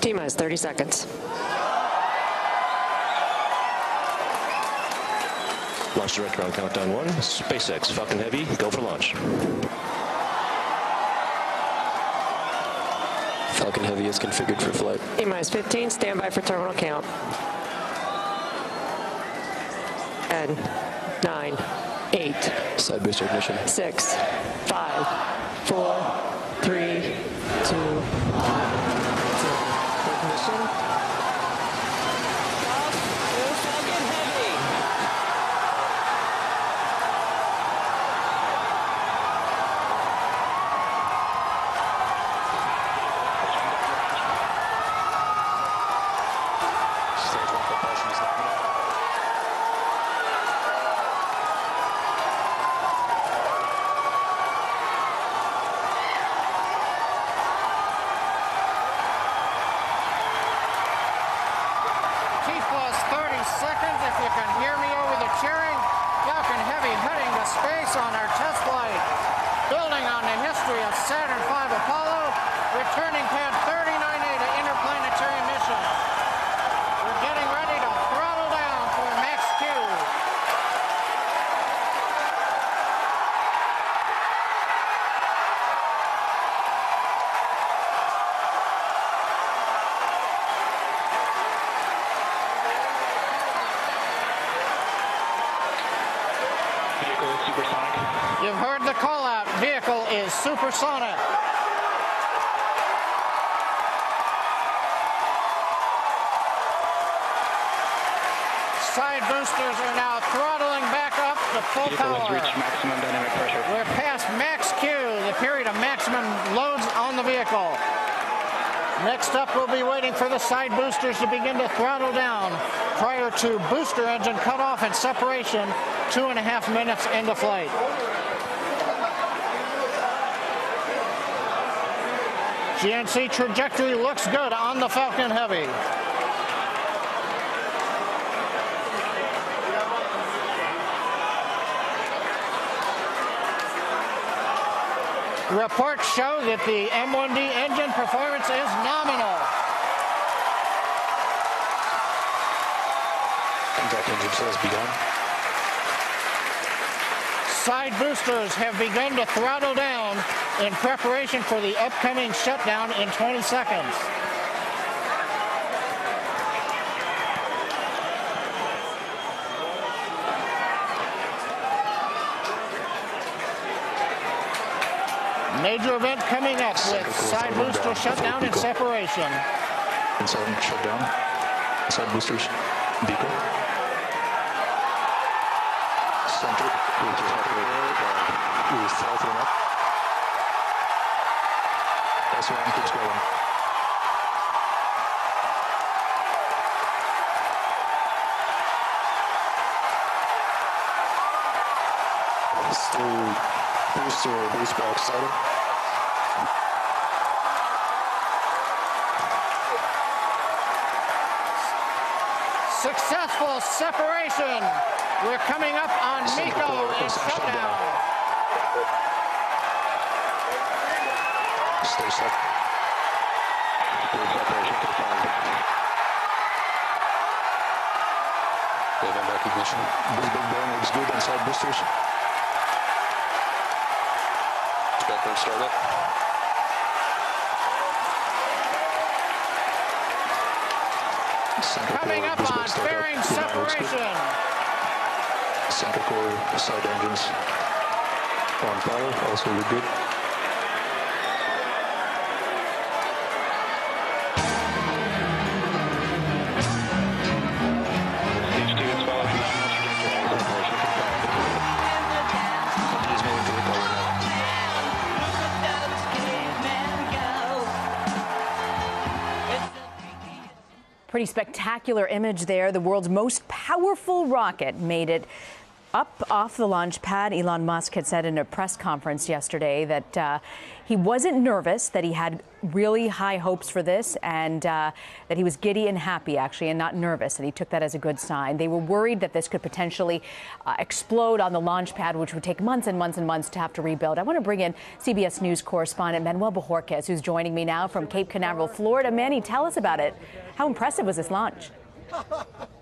T minus 30 seconds. Launch director on countdown one. SpaceX Falcon Heavy, go for launch. Falcon Heavy is configured for flight. T minus 15, standby for terminal count. 10, 9, 8, Side booster ignition. 6, 5, Side boosters are now throttling back up to full power. reached maximum dynamic pressure. We're past max Q, the period of maximum loads on the vehicle. Next up, we'll be waiting for the side boosters to begin to throttle down prior to booster engine cutoff and separation two and a half minutes into flight. GNC trajectory looks good on the Falcon Heavy. Reports show that the M1D engine performance is nominal. Contact engine has begun. Side boosters have begun to throttle down in preparation for the upcoming shutdown in 20 seconds. Major event coming up with side booster shutdown and separation. Inside shutdown. Side boosters. BECO. Center. We throttle them up. S1 keeps going. Still booster boost box setting. Successful separation. We're coming up on MECO and shutdown. Stay set. Separation confirmed. Event recognition. Boostback burn looks good on side boosters. Startup. Center Coming up on big startup. fairing Event looks good. separation. Center core, side engines on power, also look good. Pretty spectacular image there. The world's most powerful rocket made it up off the launch pad, Elon Musk had said in a press conference yesterday that uh, he wasn't nervous, that he had really high hopes for this, and uh, that he was giddy and happy, actually, and not nervous. And he took that as a good sign. They were worried that this could potentially uh, explode on the launch pad, which would take months and months and months to have to rebuild. I want to bring in CBS News correspondent Manuel Bojorquez, who's joining me now from Cape Canaveral, Florida. Manny, tell us about it. How impressive was this launch?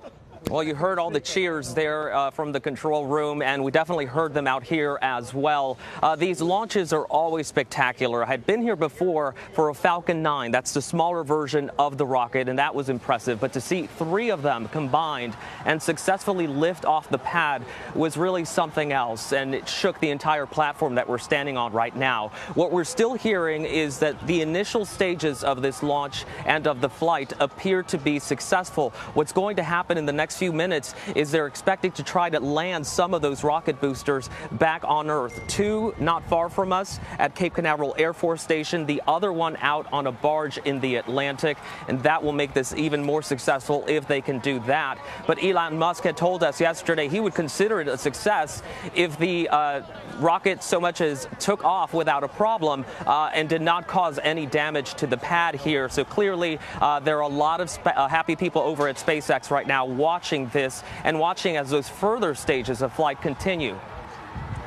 Well, you heard all the cheers there uh, from the control room, and we definitely heard them out here as well. Uh, these launches are always spectacular. I had been here before for a Falcon 9. That's the smaller version of the rocket, and that was impressive. But to see three of them combined and successfully lift off the pad was really something else, and it shook the entire platform that we're standing on right now. What we're still hearing is that the initial stages of this launch and of the flight appear to be successful. What's going to happen in the next few minutes is they're expecting to try to land some of those rocket boosters back on Earth. Two not far from us at Cape Canaveral Air Force Station, the other one out on a barge in the Atlantic, and that will make this even more successful if they can do that. But Elon Musk had told us yesterday he would consider it a success if the uh, rocket so much as took off without a problem uh, and did not cause any damage to the pad here. So clearly, uh, there are a lot of uh, happy people over at SpaceX right now watching watching this and watching as those further stages of flight continue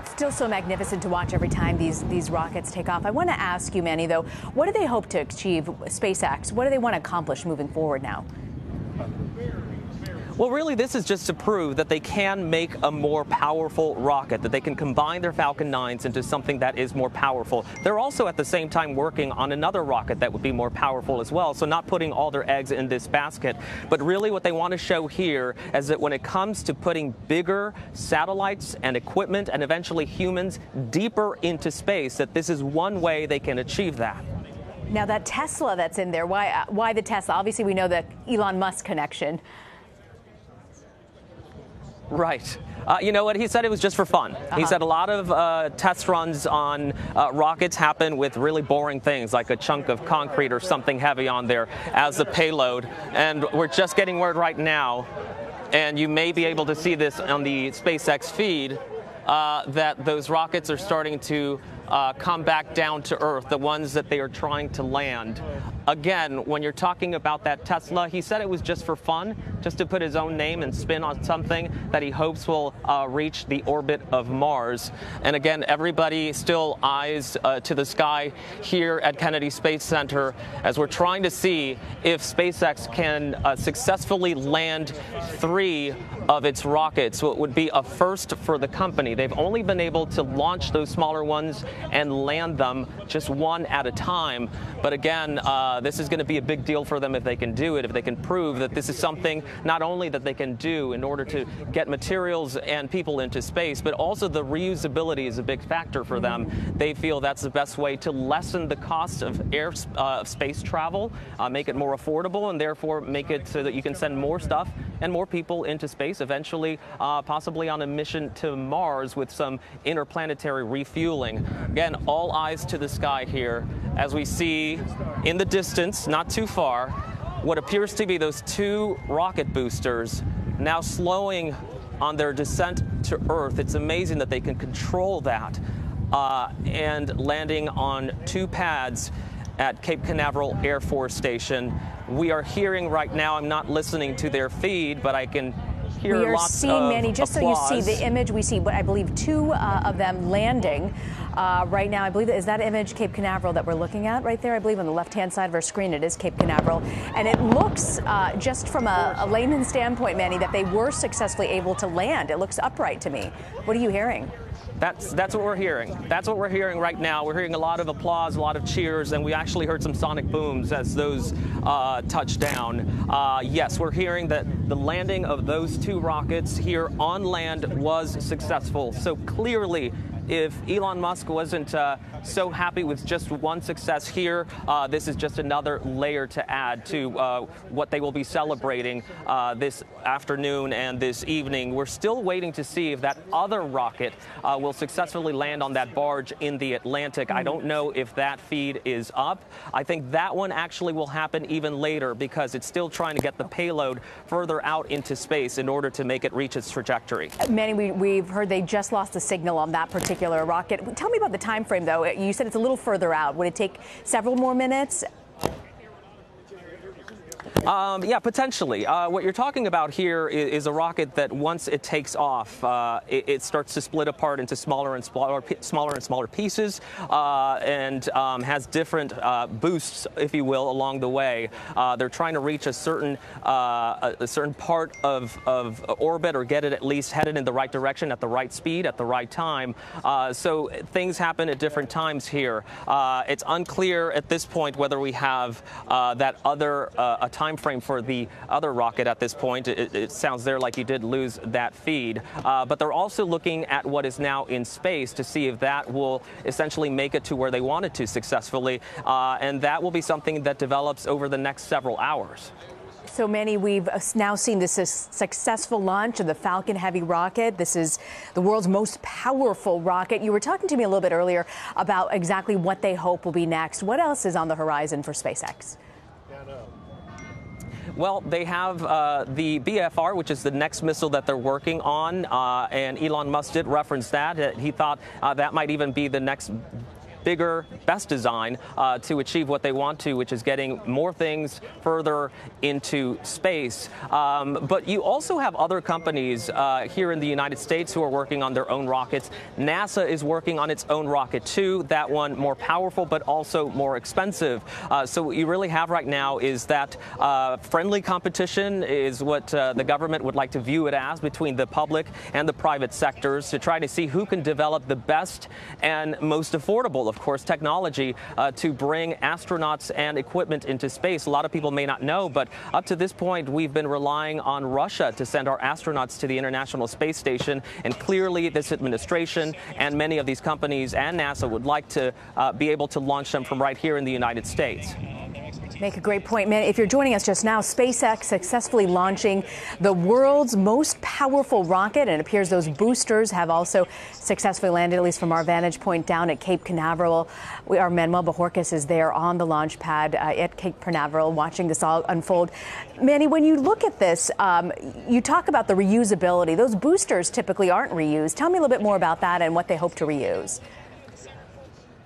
still so magnificent to watch every time these these rockets take off. I want to ask you, Manny, though, what do they hope to achieve, SpaceX? What do they want to accomplish moving forward now? Well, really, this is just to prove that they can make a more powerful rocket, that they can combine their Falcon 9s into something that is more powerful. They're also at the same time working on another rocket that would be more powerful as well, so not putting all their eggs in this basket. But really, what they want to show here is that when it comes to putting bigger satellites and equipment and eventually humans deeper into space, that this is one way they can achieve that. Now, that Tesla that's in there, why, uh, why the Tesla? Obviously, we know the Elon Musk connection. Right. Uh, you know what? He said it was just for fun. Uh-huh. He said a lot of uh, test runs on uh, rockets happen with really boring things like a chunk of concrete or something heavy on there as a payload. And we're just getting word right now, and you may be able to see this on the SpaceX feed, uh, that those rockets are starting to uh, come back down to earth, the ones that they are trying to land. Again, when you're talking about that Tesla, he said it was just for fun, just to put his own name and spin on something that he hopes will uh, reach the orbit of Mars. And again, everybody still eyes uh, to the sky here at Kennedy Space Center as we're trying to see if SpaceX can uh, successfully land three of its rockets. So it would be a first for the company. They've only been able to launch those smaller ones and land them just one at a time. But again, uh, this is going to be a big deal for them if they can do it, if they can prove that this is something not only that they can do in order to get materials and people into space, but also the reusability is a big factor for them. They feel that's the best way to lessen the cost of air uh, space travel, uh, make it more affordable, and therefore make it so that you can send more stuff and more people into space, eventually uh, possibly on a mission to Mars with some interplanetary refueling. Again, all eyes to the sky here as we see in the distance, not too far, what appears to be those two rocket boosters now slowing on their descent to Earth. It's amazing that they can control that uh, and landing on two pads at Cape Canaveral Air Force Station. We are hearing right now, I'm not listening to their feed, but I can hear we are seeing many. Just applause. so you see the image, we see, what I believe, two uh, of them landing. Uh, right now, I believe is that image Cape Canaveral that we're looking at right there. I believe on the left-hand side of our screen, it is Cape Canaveral, and it looks uh, just from a, a layman's standpoint, Manny, that they were successfully able to land. It looks upright to me. What are you hearing? That's that's what we're hearing. That's what we're hearing right now. We're hearing a lot of applause, a lot of cheers, and we actually heard some sonic booms as those uh, touched down. Uh, yes, we're hearing that the landing of those two rockets here on land was successful. So clearly, if Elon Musk wasn't uh, so happy with just one success here, uh, this is just another layer to add to uh, what they will be celebrating uh, this afternoon and this evening. We're still waiting to see if that other rocket uh, will successfully land on that barge in the Atlantic. I don't know if that feed is up. I think that one actually will happen even later because it's still trying to get the payload further out into space in order to make it reach its trajectory. Manny, we, we've heard they just lost a signal on that particular rocket. Tell me about the time frame, though. You said it's a little further out. Would it take several more minutes? Um, yeah, potentially. Uh, what you're talking about here is, is, a rocket that once it takes off, uh, it, it, starts to split apart into smaller and smaller, smaller and smaller pieces, uh, and um, has different uh, boosts, if you will, along the way. Uh, they're trying to reach a certain uh, a, certain part of, of orbit, or get it at least headed in the right direction at the right speed at the right time. so things happen at different times here. it's unclear at this point whether we have that other a time frame for the other rocket at this point. It, it sounds there like you did lose that feed. Uh, but they're also looking at what is now in space to see if that will essentially make it to where they want it to successfully. Uh, and that will be something that develops over the next several hours. So Manny, we've uh, now seen this successful launch of the Falcon Heavy rocket. This is the world's most powerful rocket. You were talking to me a little bit earlier about exactly what they hope will be next. What else is on the horizon for SpaceX? Well, they have uh, the BFR, which is the next missile that they're working on, uh, and Elon Musk did reference that. He thought uh, that might even be the next bigger, best design uh, to achieve what they want to, which is getting more things further into space. Um, but you also have other companies uh, here in the United States who are working on their own rockets. NASA is working on its own rocket too. That one more powerful, but also more expensive. Uh, so what you really have right now is that uh, friendly competition is what uh, the government would like to view it as between the public and the private sectors to try to see who can develop the best and most affordable of course, technology uh, to bring astronauts and equipment into space. A lot of people may not know, but up to this point, we've been relying on Russia to send our astronauts to the International Space Station. And clearly, this administration and many of these companies and NASA would like to uh, be able to launch them from right here in the United States. Make a great point, man. If you're joining us just now, SpaceX successfully launching the world's most powerful rocket, and it appears those boosters have also successfully landed, at least from our vantage point down at Cape Canaveral. We, our Manuel Bojorquez is there on the launch pad uh, at Cape Canaveral, watching this all unfold. Manny, when you look at this, um, you talk about the reusability. Those boosters typically aren't reused. Tell me a little bit more about that and what they hope to reuse.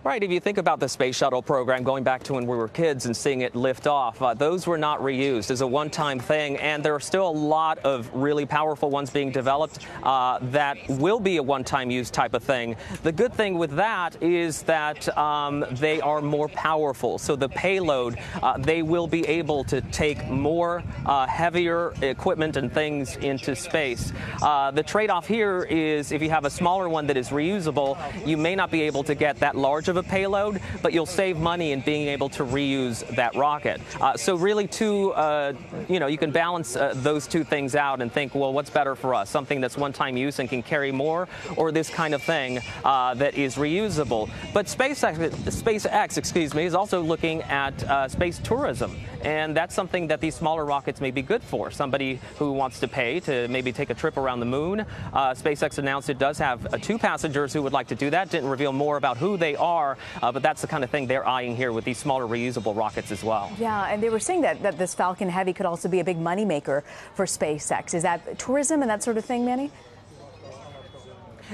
Right. If you think about the space shuttle program going back to when we were kids and seeing it lift off, uh, those were not reused as a one time thing. And there are still a lot of really powerful ones being developed uh, that will be a one time use type of thing. The good thing with that is that um, they are more powerful. So the payload, uh, they will be able to take more uh, heavier equipment and things into space. Uh, the trade off here is if you have a smaller one that is reusable, you may not be able to get that large of a payload, but you'll save money in being able to reuse that rocket. Uh, so really, two, uh, you know, you can balance uh, those two things out and think, well, what's better for us? Something that's one-time use and can carry more, or this kind of thing uh, that is reusable. But SpaceX, SpaceX, excuse me, is also looking at uh, space tourism, and that's something that these smaller rockets may be good for. Somebody who wants to pay to maybe take a trip around the moon. Uh, SpaceX announced it does have two passengers who would like to do that. Didn't reveal more about who they uh, but that's the kind of thing they're eyeing here with these smaller reusable rockets as well. Yeah, and they were saying that, that this Falcon Heavy could also be a big moneymaker for SpaceX. Is that tourism and that sort of thing, Manny?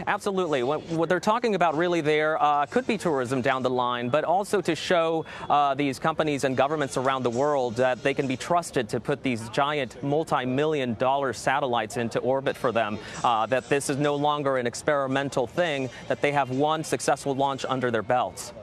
Absolutely. What, what, they're talking about really there uh, could be tourism down the line, but also to show uh, these companies and governments around the world that they can be trusted to put these giant multi-million dollar satellites into orbit for them, uh, that this is no longer an experimental thing, that they have one successful launch under their belts.